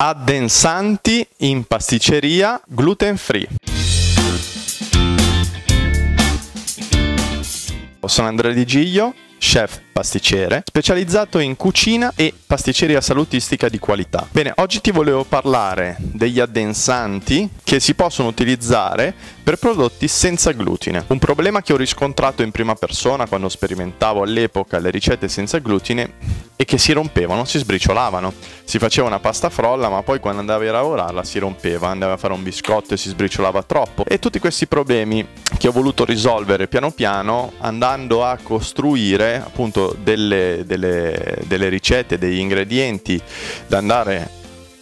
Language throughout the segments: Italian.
Addensanti in pasticceria gluten free. Sono Andrea Di Giglio, chef pasticcere, specializzato in cucina e pasticceria salutistica di qualità. Bene, oggi ti volevo parlare degli addensanti che si possono utilizzare per prodotti senza glutine. Un problema che ho riscontrato in prima persona quando sperimentavo all'epoca le ricette senza glutine è che si rompevano, si sbriciolavano. Si faceva una pasta frolla, ma poi quando andavi a lavorarla si rompeva, andavi a fare un biscotto e si sbriciolava troppo. E tutti questi problemi che ho voluto risolvere piano piano andando a costruire appunto delle, delle, delle ricette, degli ingredienti da andare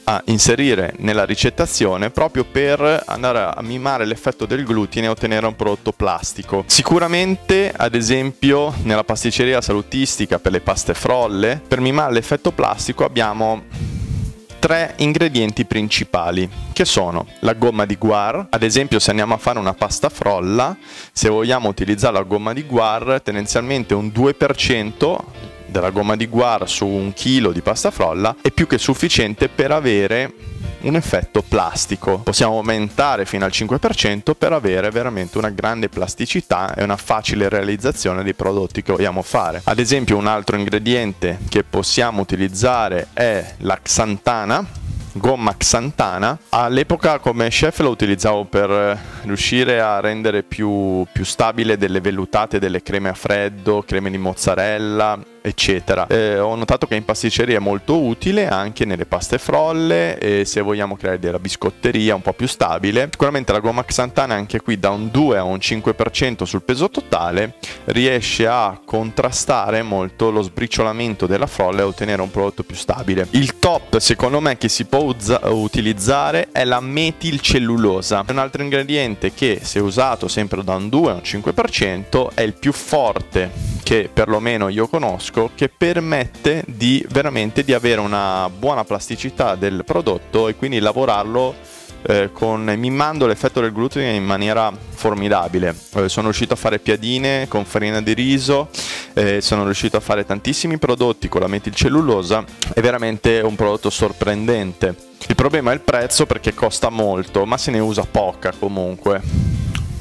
a inserire nella ricettazione proprio per andare a mimare l'effetto del glutine e ottenere un prodotto plastico. Sicuramente, ad esempio, nella pasticceria salutistica per le paste frolle, per mimare l'effetto plastico abbiamo tre ingredienti principali che sono la gomma di guar, ad esempio se andiamo a fare una pasta frolla, se vogliamo utilizzare la gomma di guar, tendenzialmente un 2% della gomma di guar su un chilo di pasta frolla è più che sufficiente per avere un effetto plastico. Possiamo aumentare fino al 5% per avere veramente una grande plasticità e una facile realizzazione dei prodotti che vogliamo fare. Ad esempio un altro ingrediente che possiamo utilizzare è la xantana gomma xantana. All'epoca come chef lo utilizzavo per riuscire a rendere più, più stabile delle vellutate delle creme a freddo, creme di mozzarella, eccetera. Eh, ho notato che in pasticceria è molto utile anche nelle paste frolle e se vogliamo creare della biscotteria un po' più stabile. Sicuramente la gomma xantana anche qui da un 2 a un 5% sul peso totale riesce a contrastare molto lo sbriciolamento della frolla e ottenere un prodotto più stabile. Il top secondo me che si può usa- utilizzare è la metilcellulosa. Un altro ingrediente che se usato sempre da un 2 a un 5% è il più forte che perlomeno io conosco che permette di veramente di avere una buona plasticità del prodotto e quindi lavorarlo eh, con, mimando l'effetto del glutine in maniera formidabile. Eh, sono riuscito a fare piadine con farina di riso, eh, sono riuscito a fare tantissimi prodotti con la metilcellulosa, è veramente un prodotto sorprendente. Il problema è il prezzo perché costa molto, ma se ne usa poca comunque.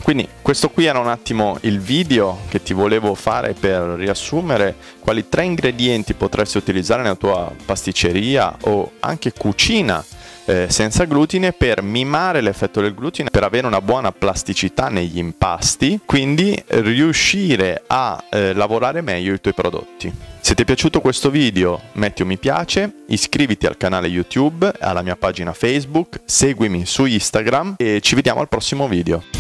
Quindi questo qui era un attimo il video che ti volevo fare per riassumere quali tre ingredienti potresti utilizzare nella tua pasticceria o anche cucina eh, senza glutine per mimare l'effetto del glutine, per avere una buona plasticità negli impasti, quindi riuscire a eh, lavorare meglio i tuoi prodotti. Se ti è piaciuto questo video metti un mi piace, iscriviti al canale YouTube, alla mia pagina Facebook, seguimi su Instagram e ci vediamo al prossimo video.